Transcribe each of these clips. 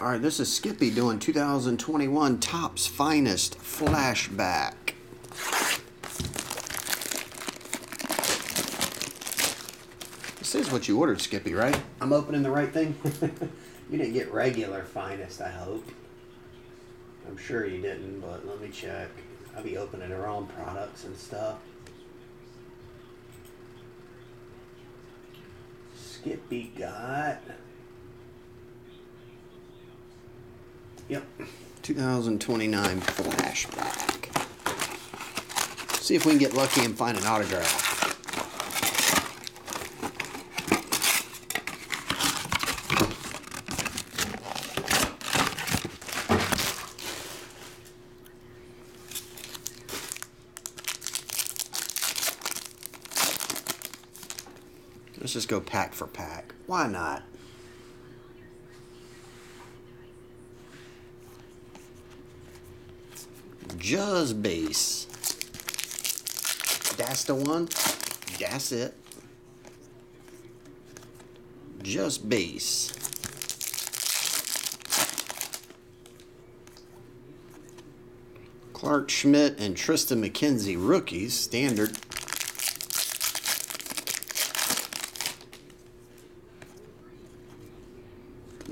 All right, this is Skippy doing 2021 Topps Finest Flashback. This is what you ordered, Skippy, right? I'm opening the right thing? you didn't get regular Finest, I hope. I'm sure you didn't, but let me check. I'll be opening their own products and stuff. Skippy got. Yep. 2029 flashback. See if we can get lucky and find an autograph. Let's just go pack for pack. Why not? Just base. That's the one. That's it. Just base. Clarke Schmidt and Triston McKenzie rookies, standard.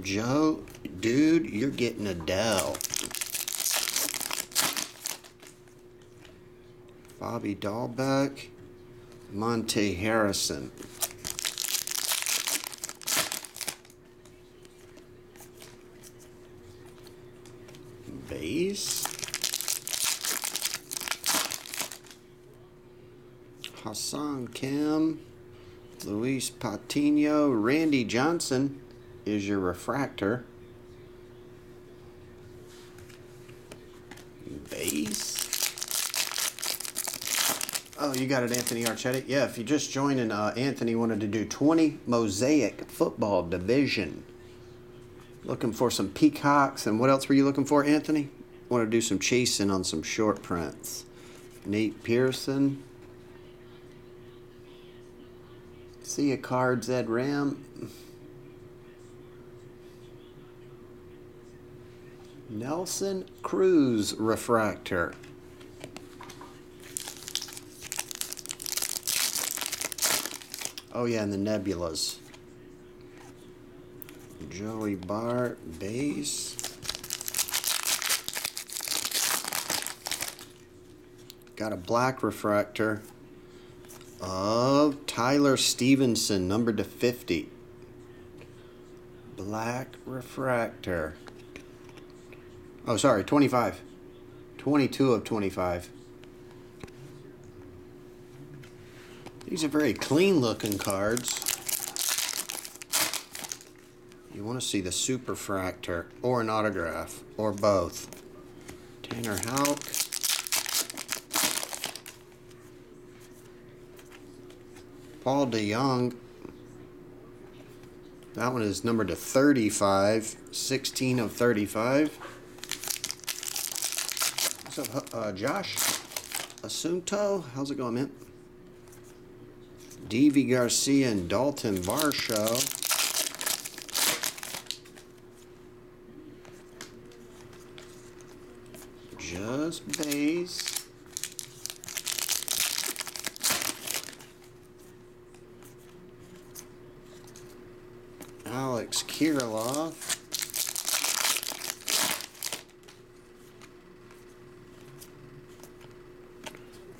Joe, dude, you're getting Adele. Bobby Dalbec, Monte Harrison. Base. Ha-Seong Kim, Luis Patino, Randy Johnson is your refractor. Base. Oh, you got it, Anthony Archetti. Yeah, if you just joined and uh, Anthony wanted to do 20 Mosaic Football Division. Looking for some peacocks. And what else were you looking for, Anthony? Want to do some chasing on some short prints. Nate Pearson. See a cards, Ed Ram. Nelson Cruz refractor. Oh yeah, and the nebulas. Joey Bart base. Got a black refractor of Tyler Stephenson, number to 50. Black refractor. Oh, sorry, 25. 22 of 25. These are very clean looking cards. You want to see the superfractor or an autograph or both. Tanner Houck. Paul DeJong. That one is numbered to 35. 16 of 35. What's up, uh, Josh? Asunto? How's it going, man? Deivi Garcia and Dalton Varsho. Just base. Alex Kirilloff.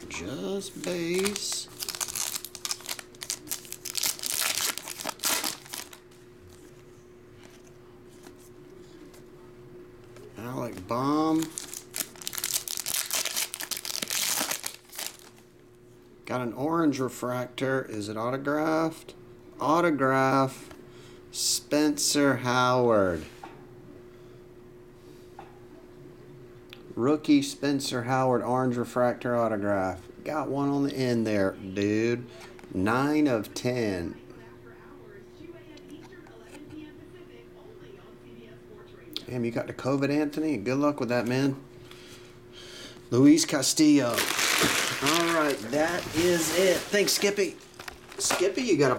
Just base. Bohm. Got an orange refractor. Is it autographed? Autograph. Spencer Howard. Rookie Spencer Howard orange refractor autograph. Got one on the end there, dude. 9 of 10. Damn, you got the COVID, Anthony. Good luck with that, man. Luis Castillo. All right, that is it. Thanks, Skippy. Skippy, you got a